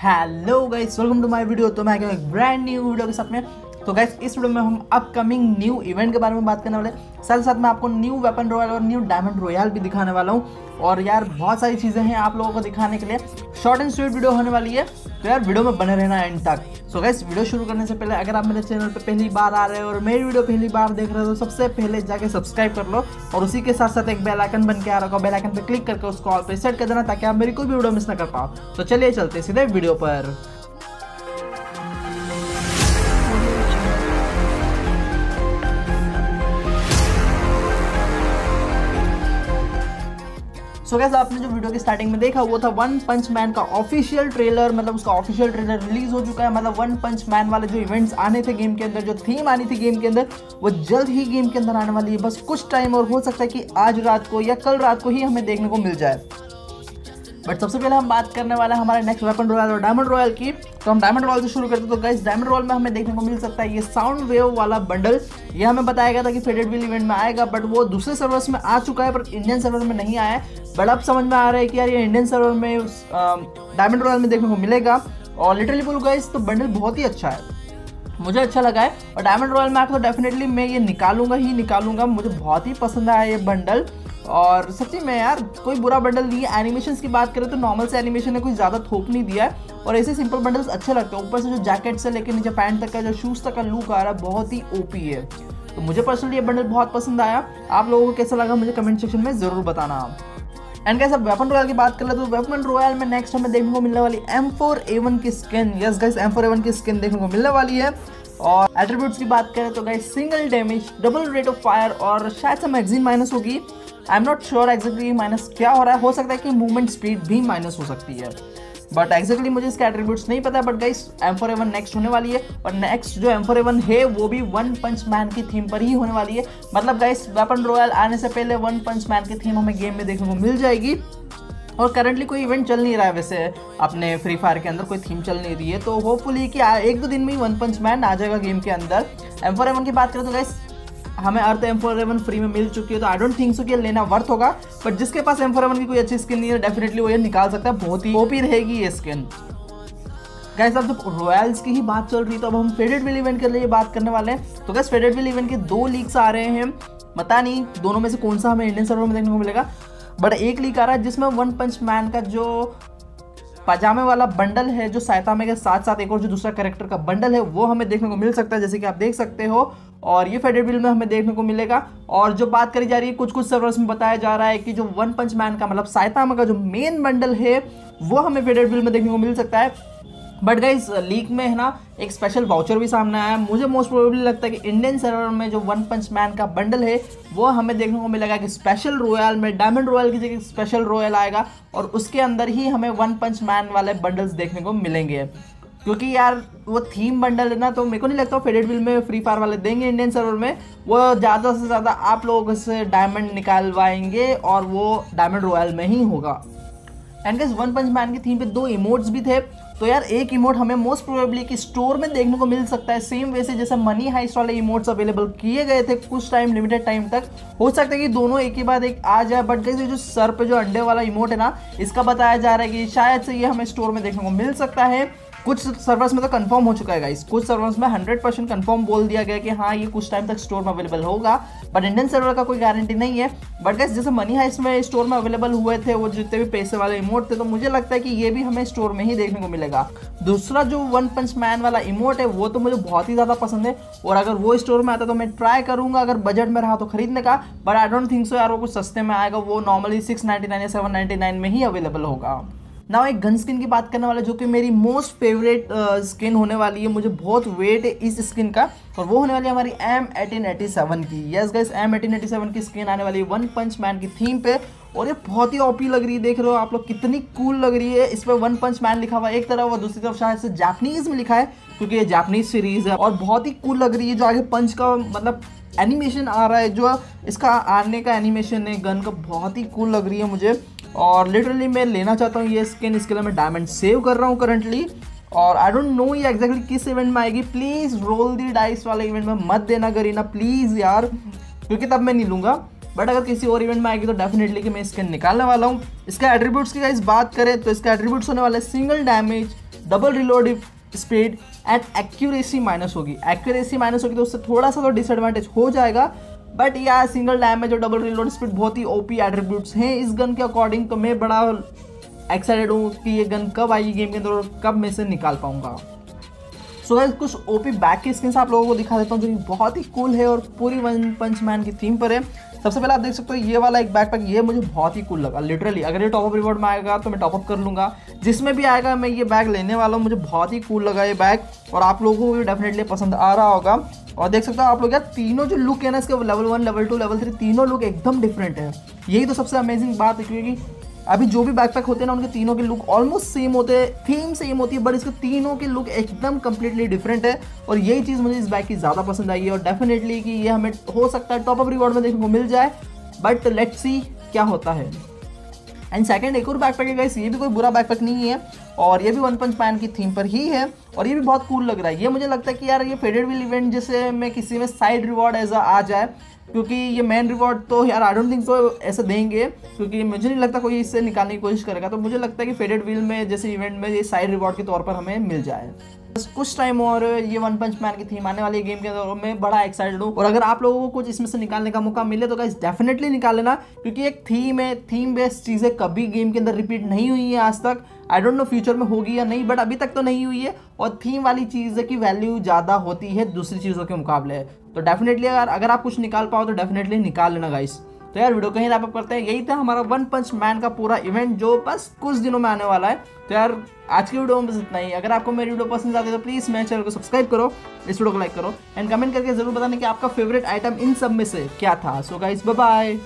Hello guys welcome to my video तो मैं एक ब्रांड न्यू वीडियो के साथ में तो गाइस इस वीडियो में हम अपकमिंग न्यू इवेंट के बारे में बात करने वाले साथ साथ मैं आपको न्यू वेपन रॉयल और न्यू डायमंड रॉयल भी दिखाने वाला हूँ। और यार, बहुत सारी चीज़ें हैं आप लोगों को दिखाने के लिए। शॉर्ट एंड स्वीट वीडियो होने वाली है। तो यार वीडियो में बने रहना एंड तक। सो गाइस वीडियो शुरू करने से पहले अगर आप मेरे चैनल पर पहली बार आ रहे हो और मेरी वीडियो पहली बार देख रहे हो तो सबसे पहले जाके सब्सक्राइब कर लो। और उसी के साथ साथ एक बेल आइकन बन के आ होगा बेल आइकन पे क्लिक करके उसको ऑल पे सेट कर देना ताकि आप मेरी कोई भी वीडियो मिस ना कर पाओ। तो चलिए चलते सीधे वीडियो पर। सो गैस आपने जो वीडियो के स्टार्टिंग में देखा, वो था वन पंच मैन का ऑफिशियल ट्रेलर मतलब उसका ऑफिशियल ट्रेलर रिलीज़ हो चुका है। मतलब वन पंच मैन वाले जो इवेंट्स आने थे गेम के अंदर, जो थीम आनी थी गेम के अंदर, वो जल्द ही गेम के अंदर आने वाली है। बस कुछ टाइम और हो सकता है कि आज रात को या कल रात को ही हमें देखने को मिल जाए। बट सबसे पहले हम बात करने वाले हमारे नेक्स्ट वेपन रॉयल और डायमंड रॉयल की। तो हम डायमंड वॉल से शुरू करते हैं। तो गाइस डायमंड वॉल में हमें देखने को मिल सकता है ये साउंड वेव वाला बंडल ये हमें बताया गया था कि फेडेड विल इवेंट में आएगा बट वो दूसरे सर्वर्स में आ चुका है, पर इंडियन सर्वर में नहीं आया है। बट अब समझ में आ रहा है कि यार ये इंडियन सर्वर में डायमंड रॉयल में देखने को मिलेगा। और लिटरली बोलूँ गाइस तो बंडल बहुत ही अच्छा है। मुझे अच्छा लगा है। और डायमंड रॉयल में आकर तो डेफिनेटली मैं ये निकालूँगा ही निकालूँगा। मुझे बहुत ही पसंद आया ये बंडल और सच्ची में यार, कोई बुरा बंडल नहीं है। एनिमेशन की बात करें तो नॉर्मल से एनिमेशन ने कोई ज़्यादा थोप नहीं दिया है। और ऐसे सिंपल बंडल्स अच्छे लगते हैं। ऊपर से जो जैकेट से लेकर नीचे पैंट तक का, जो शूज़ तक का लुक आ रहा है, बहुत ही ओपी है। तो मुझे पर्सनली ये बंडल बहुत पसंद आया। आप लोगों को कैसा लगा मुझे कमेंट सेक्शन में ज़रूर बताना। एंड कैसे वेपन रॉयल की बात कर तो वेपन रॉयल में नेक्स्ट हमें देखने को मिलने वाली एम फोर की skin yes guys M four की स्किन देखने को मिलने वाली है। और एट्रीब्यूट्स की बात करें तो guys single damage double rate of fire और शायद से मैगजीन माइनस होगी। I am not sure exactly minus क्या हो रहा है। हो सकता है कि मूवमेंट स्पीड भी माइनस हो सकती है। बट एक्जैक्टली मुझे इसके एट्रीब्यूट्स नहीं पता but guys M four A one next होने वाली है। और नेक्स्ट जो एम फोर एवन है, वो भी वन पंच मैन की थीम पर ही होने वाली है। मतलब गाइस वेपन रॉयल आने से पहले वन पंच मैन की थीम हमें गेम में देखने को मिल जाएगी। और करंटली कोई इवेंट चल नहीं रहा है वैसे। अपने फ्री फायर के अंदर कोई थीम चल नहीं रही है। तो होपफुली कि एक दो दिन में ही वन पंच मैन आ जाएगा गेम के अंदर। एम फोर एवन की बात करें तो गाइस हमें अर्थ M four A one free में मिल चुकी है तो आई डोंट थिंक सो कि लेना वर्थ होगा बट जिसके पास एम फोर एवन की कोई अच्छी स्किन नहीं है डेफिनेटली वो ये निकाल सकता है, बहुत ही ओपी रहेगी ये स्किन गैस अब जब रॉयल्स की ही बात चल रही है तो अब हम फेडेड विल इवेंट के लिए बात करने वाले हैं। तो गैस फेडेड विल इवेंट के दो लीक्स आ रहे हैं, पता नहीं दोनों में से कौन सा हमें इंडियन सर्वर में देखने को मिलेगा बट एक लीक आ रहा है जिसमें वन पंच मैन का जो पजामे वाला बंडल है जो सायतामे के साथ साथ एक और जो दूसरा कैरेक्टर का बंडल है, वो हमें देखने को मिल सकता है, जैसे कि आप देख सकते हो। और ये फेडरेट बिल में हमें देखने को मिलेगा। और जो बात करी जा रही है कुछ कुछ सर्वर्स में बताया जा रहा है कि जो वन पंच मैन का मतलब सायतामा का जो मेन बंडल है, वो हमें फेडरेट बिल में देखने को मिल सकता है। बट गाइस लीक में है ना, एक स्पेशल वाउचर भी सामने आया मुझे मोस्ट प्रोबेबली लगता है कि इंडियन सर्वर में जो वन पंच मैन का बंडल है, वो हमें देखने को मिलेगा कि स्पेशल रॉयल में डायमंड रॉयल की जगह स्पेशल रॉयल आएगा और उसके अंदर ही हमें वन पंच मैन वाले बंडल्स देखने को मिलेंगे। क्योंकि यार, वो थीम बंडल है ना तो मेरे को नहीं लगता फेडेड बिल में फ्री फायर वाले देंगे इंडियन सर्वर में। वो ज़्यादा से ज़्यादा आप लोगों से डायमंड निकालवाएँगे और वो डायमंड रॉयल में ही होगा। And guys one punch man की थीम पे दो इमोट्स भी थे। तो यार, एक इमोट हमें मोस्ट प्रोबेबली कि स्टोर में देखने को मिल सकता है सेम वे से जैसे मनी हाइस वाले इमोट्स अवेलेबल किए गए थे कुछ टाइम लिमिटेड टाइम तक। हो सकता है कि दोनों एक ही बाद एक आ जाए बट कैसे जो सर पे जो अंडे वाला इमोट है ना, इसका बताया जा रहा है कि शायद से ये हमें स्टोर में देखने को मिल सकता है। कुछ सर्वर्स में तो कंफर्म हो चुका है गाइस कुछ सर्वर्स में 100 परसेंट कन्फर्म बोल दिया गया कि हाँ ये कुछ टाइम तक स्टोर में अवेलेबल होगा बट इंडियन सर्वर का कोई गारंटी नहीं है. बट गाइस जैसे मनी हाइस में स्टोर में अवेलेबल हुए थे, वो जितने भी पैसे वाले इमोट थे तो मुझे लगता है कि ये भी हमें स्टोर में ही देखने को मिलेगा. दूसरा जो वन पंच मैन वाला इमोट है, वो तो मुझे बहुत ही ज़्यादा पसंद है. और अगर वो स्टोर में आता तो मैं ट्राई करूँगा. अगर बजट में रहा तो खरीदने का but I don't think so यार, वो कुछ सस्ते में आएगा. वो नॉर्मली सिक्स नाइन्टी नाइन या सेवन नाइन्टी नाइन में ही अवेलेबल होगा. ना एक गन स्किन की बात करने वाला, जो कि मेरी मोस्ट फेवरेट स्किन होने वाली है, मुझे बहुत वेट है इस स्किन का, और वो होने वाली है हमारी एम एटीन एटी सेवन की। Yes guys M eighteen eighty seven की स्किन आने वाली है वन पंच मैन की थीम पे, और ये बहुत ही ओपी लग रही है, देख रहे हो आप लोग, कितनी कूल लग रही है। इस पर वन पंच मैन लिखा हुआ एक तरफ़ और दूसरी तरफ़ शायद से जापनीज में लिखा है, क्योंकि ये जापनीज सीरीज़ है, और बहुत ही कूल लग रही है, जो आगे पंच का मतलब एनिमेशन आ रहा है, जो इसका आने का एनिमेशन है गन का, बहुत ही कूल लग रही है मुझे। और लिटरली मैं लेना चाहता हूँ ये स्किन इसके लिए मैं डायमंड सेव कर रहा हूँ करंटली और आई डोंट नो ये एग्जैक्टली किस इवेंट में आएगी। प्लीज़ रोल दी डाइस वाले इवेंट में मत देना करीना प्लीज़ यार। क्योंकि तब मैं नहीं लूँगा। बट अगर किसी और इवेंट में आएगी तो डेफिनेटली कि मैं स्किन निकालने वाला हूँ। इसका एट्रीब्यूट्स की इस बात करें तो इसका एट्रीब्यूट्स होने वाले single damage double reload speed and accuracy minus होगी। एक्यूरेसी माइनस होगी तो उससे थोड़ा सा तो डिसएडवांटेज हो जाएगा। बट यार सिंगल डैमेज और डबल रिलोड स्पीड बहुत ही ओपी एट्रीब्यूट्स हैं। इस गन के अकॉर्डिंग तो मैं बड़ा एक्साइटेड हूँ कि ये गन कब आएगी गेम के अंदर और कब मैं इसे निकाल पाऊँगा। सो so, कुछ ओपी बैक की स्किन आप लोगों को दिखा देता हूँ जो कि बहुत ही कूल है और पूरी वन पंच मैन की थीम पर है। सबसे पहले आप देख सकते हो, ये वाला एक बैकपैक ये मुझे बहुत ही कुल लगा। लिटरली अगर ये टॉपअप रिवॉर्ड में आएगा तो मैं टॉपअप कर लूँगा। जिसमें भी आएगा, मैं ये बैग लेने वाला हूँ, मुझे बहुत ही कूल लगा ये बैग और आप लोगों को भी डेफिनेटली पसंद आ रहा होगा। और देख सकते हो आप लोग यार, तीनों जो लुक है ना, इसके level one level two level three तीनों लुक एकदम डिफरेंट है। यही तो सबसे अमेजिंग बात है, क्योंकि अभी जो भी बैकपैक होते हैं ना, उनके तीनों के लुक ऑलमोस्ट सेम होते हैं थीम सेम होती है बट इसके तीनों के लुक एकदम कंप्लीटली डिफरेंट है। और यही चीज़ मुझे इस बैग की ज़्यादा पसंद आई है, और डेफिनेटली कि ये हमें हो सकता है टॉप अप रिवॉर्ड में देखने को मिल जाए बट लेट्स सी क्या होता है। एंड सेकंड एक और बैकपैक है गाइस ये भी कोई बुरा बैकपैक नहीं है। और ये भी वन पंच मैन की थीम पर ही है। और ये भी बहुत कूल लग रहा है। ये मुझे लगता है कि यार, ये फेडेड विल इवेंट जैसे में किसी में साइड रिवॉर्ड एज आ जाए, क्योंकि ये मेन रिवॉर्ड तो यार आई डोंट थिंक तो ऐसे देंगे, क्योंकि मुझे नहीं लगता कोई इससे निकालने की कोशिश करेगा। तो मुझे लगता है कि फेडेड व्हील में, जैसे इवेंट में ये साइड रिवॉर्ड के तौर पर हमें मिल जाए। कुछ टाइम और ये वन पंच मैन की थीम आने वाली गेम के अंदर मैं बड़ा एक्साइटेड हूँ। और अगर आप लोगों को कुछ इसमें से निकालने का मौका मिले तो गाइस डेफिनेटली निकाल लेना, क्योंकि एक थीम है थीम बेस्ड चीज़ें कभी गेम के अंदर रिपीट नहीं हुई है आज तक। आई डोंट नो फ्यूचर में होगी या नहीं बट अभी तक तो नहीं हुई है। और थीम वाली चीज़ की वैल्यू ज़्यादा होती है दूसरी चीज़ों के मुकाबले। तो डेफिनेटली अगर अगर आप कुछ निकाल पाओ तो डेफिनेटली निकाल लेना गाइस तो यार वीडियो कहीं रैपअप करते हैं। यही था हमारा वन पंच मैन का पूरा इवेंट जो बस कुछ दिनों में आने वाला है। तो यार, आज की वीडियो में बस इतना ही। अगर आपको मेरी वीडियो पसंद आती है तो प्लीज़ मेरे चैनल को सब्सक्राइब करो, इस वीडियो को लाइक करो। एंड कमेंट करके ज़रूर बताने कि आपका फेवरेट आइटम इन सब में से क्या था। सो बाय बाय